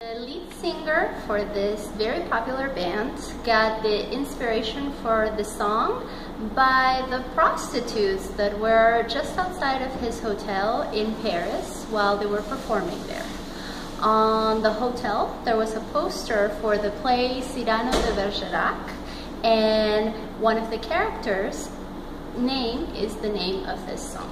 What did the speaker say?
The lead singer for this very popular band got the inspiration for the song by the prostitutes that were just outside of his hotel in Paris while they were performing there. On the hotel, there was a poster for the play Cyrano de Bergerac, and one of the characters' name is the name of this song.